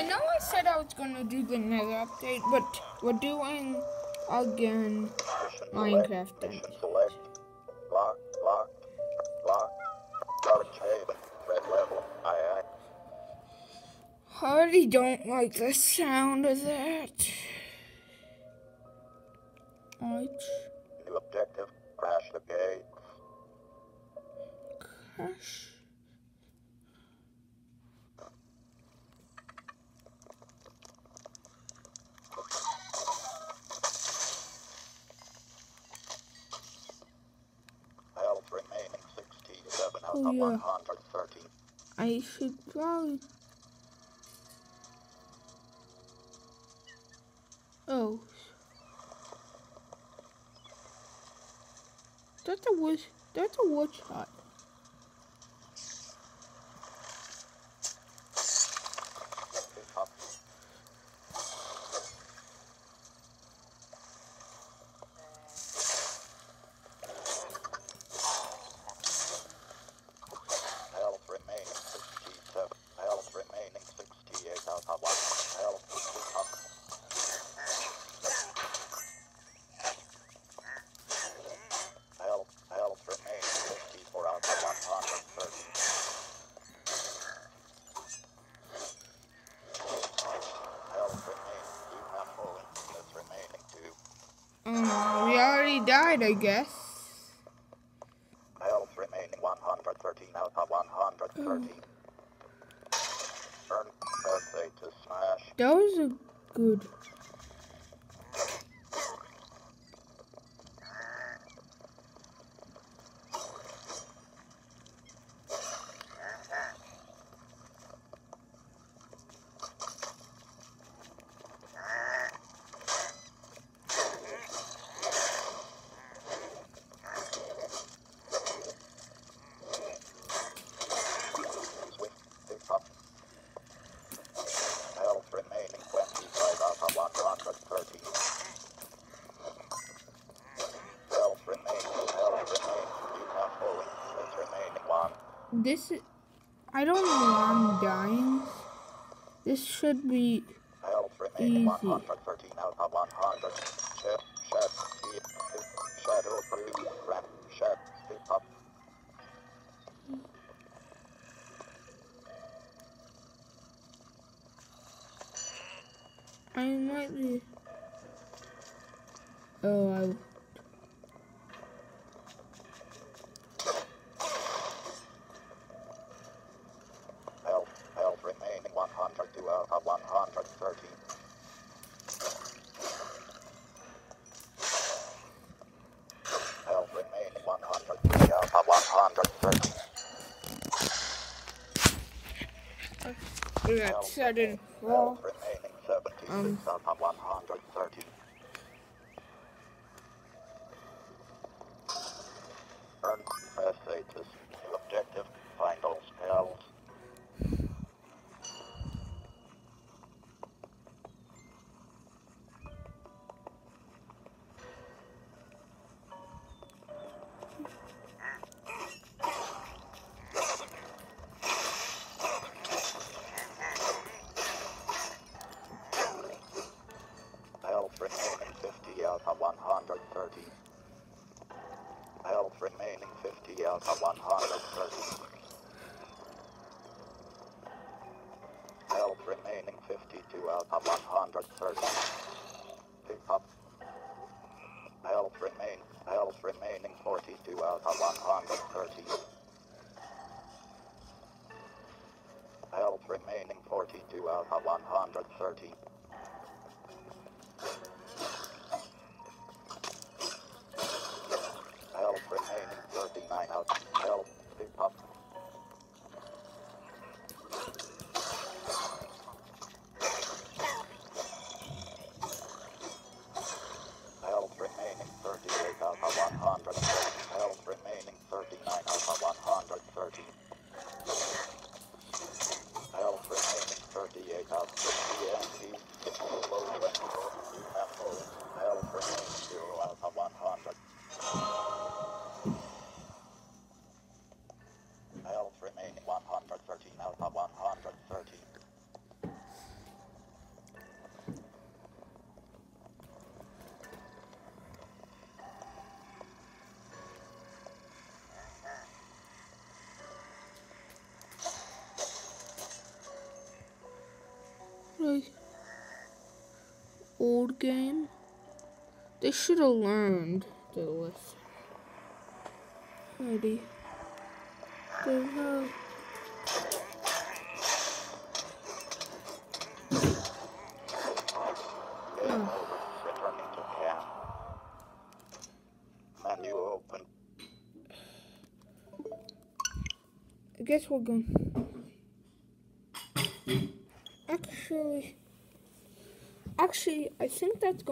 I know I said I was gonna do the nether update, but we're doing again Minecraft select. then. Mission select. Lock, lock, lock. Red level. Aye, aye. I already don't like the sound of that. Ouch. New objective. Crash the gate. Gosh. Health remaining 67 out Oh, yeah. 113. I should probably. Oh. That's a wood. That's a wood shot. Up. Health remaining 67. Health remaining 68 out of 1. Health up. Health, health remaining 54 out of 130. Health remaining. Keep not moving. That's remaining 2. Um, we already died, I guess. Health remaining 113 out of 113. Turn mm. birthday to smash. That was a good. Swift pick up. Health remaining 25 out of 113. Health remaining, health remaining. Keep not moving. It's remaining 1. This. I don't know why I'm dying. This should be. Easy. 113 out of 100. Chip, shed, keep, shadow, breathe, ramp, shed, pick up. I might be. Oh, I. Health, health remaining 102 out of 113. Health remaining 103 out of 113. That sudden fall. Health remaining 76 Um. 52 of 130. Pick up. Health remain. Health remaining 42 out of 130. Health remaining 42 out of 130. Old game. They should have learned the lesson. Ready. There's no. Returning. Menu open. I guess we're going. Actually, actually, I think that's going.